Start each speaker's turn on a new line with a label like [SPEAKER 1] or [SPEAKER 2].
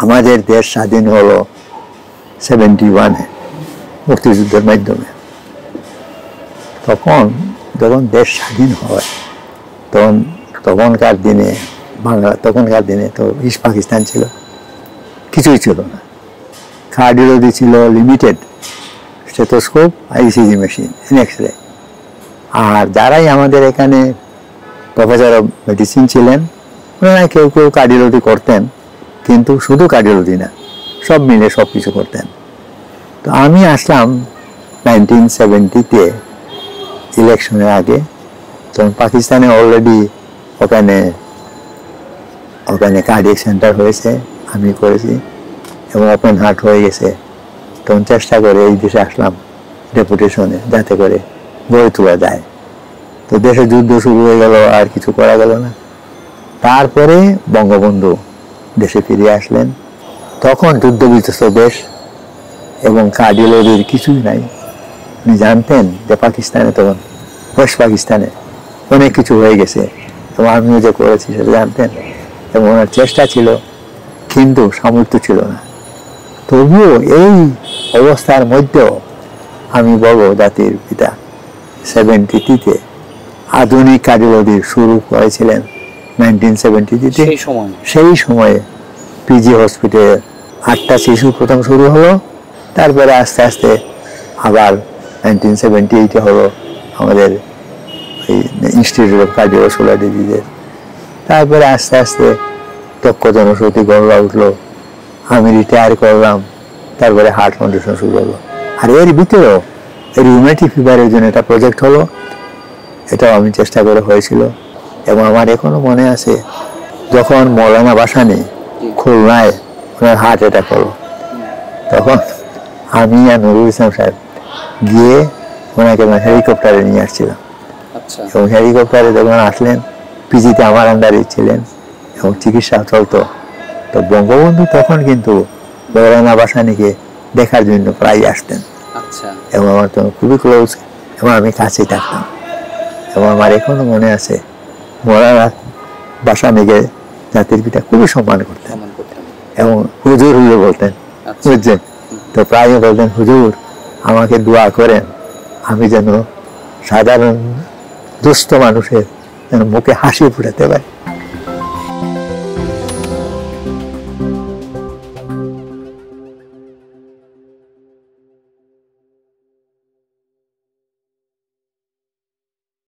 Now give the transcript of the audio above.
[SPEAKER 1] আমাদের দেশ স্বাধীন হলো সেভেন্টি ওয়ানে মুক্তিযুদ্ধের মাধ্যমে। তখন, যখন দেশ স্বাধীন হয়, তখন, তখনকার দিনে বাংলা, তখনকার দিনে তো ইস্ট পাকিস্তান ছিল। কিছুই ছিল না। কার্ডিওলজি ছিল limited stethoscope ICG machine X ray আর যারাই আমাদের এখানে প্রফেসর অফ মেডিসিন ছিলেন, ওনারা কেউ কেউ কার্ডিওলজি করতেন। কিন্তু শুধু কার্ডিওলজি না সব মিলে সব কিছু করতেন। তো আমি আসলাম নাইনটিন সেভেন্টিতে ইলেকশনের আগে। তখন পাকিস্তানে অলরেডি ওখানে ওখানে কার্ডিয়াক সেন্টার হয়েছে, আমি করেছি। এবং ওপেন হার্ট হয়ে গেছে। তখন চেষ্টা করে এই দেশে আসলাম ডেপুটেশনে যাতে করে গড়ে তোলা যায়। তো দেশে যুদ্ধ শুরু হয়ে গেল, আর কিছু করা গেল না। তারপরে বঙ্গবন্ধু দেশে ফিরে আসলেন। তখন যুদ্ধ বিধ্বস্ত দেশ এবং কার্ডিওলজির কিছুই নাই। উনি জানতেন যে পাকিস্তানে তখন, ওয়েস্ট পাকিস্তানে অনেক কিছু হয়ে গেছে। এবং আমিও যে করেছি সেটা জানতেন। এবং ওনার চেষ্টা ছিল, কিন্তু সামর্থ্য ছিল না। তবুও এই অবস্থার মধ্যেও আমি বলব জাতির পিতা। সেভেন্টিতে আধুনিক কার্ডিওলজির শুরু করেছিলেন। নাইনটিন সেভেন্টিতে
[SPEAKER 2] সেই সময়।
[SPEAKER 1] পিজি হসপিটালে আটটা শিশু প্রথম শুরু হলো তারপরে আস্তে আস্তে আবার নাইনটিন সেভেন্টি এইটে হলো আমাদের এই ইনস্টিটিউট অফ কার্ডিওভাস্কুলার ডিজিজের তারপরে আস্তে আস্তে দক্ষ জনশক্তি গড়া উঠল আমি রিটায়ার করলাম তারপরে হার্ট ফাউন্ডেশন শুরু হলো। আর এর ভিতরেও রিউমেটিক ফিভারের জন্য একটা প্রজেক্ট হলো এটাও আমি চেষ্টা করে হয়েছিল। এবং আমার এখনও মনে আছে যখন মৌলানা বাসানি খুলনায় ওনার হার্ট অ্যাটাক হলো তখন আমি আর নুরুল ইসলাম সাহেব গিয়ে ওনাকে হেলিকপ্টারে নিয়ে আসছিলাম।
[SPEAKER 2] আচ্ছা।
[SPEAKER 1] এবং হেলিকপ্টারে যখন আসলেন পিজিতে আমার আন্ডারে ছিলেন এবং চিকিৎসা চলতো তো বঙ্গবন্ধু তখন কিন্তু মৌলানা বাসানিকে দেখার জন্য প্রায় আসতেন।
[SPEAKER 2] আচ্ছা।
[SPEAKER 1] এবং আমার তো খুবই ক্লোজ এবং আমি কাছেই থাকতাম। এবং আমার এখনও মনে আছে মৌলানা মেঘে জাতির পিতা খুবই সম্মান
[SPEAKER 2] করতেন।
[SPEAKER 1] এবং হুজুর হুজুর বলতেন
[SPEAKER 2] আচ্ছা।
[SPEAKER 1] বুঝছেন? তো প্রায় বলতেন হুজুর আমাকে দোয়া করেন আমি যেন সাধারণ দুস্থ মানুষের যেন মুখে হাসি ফুটাতে পারি।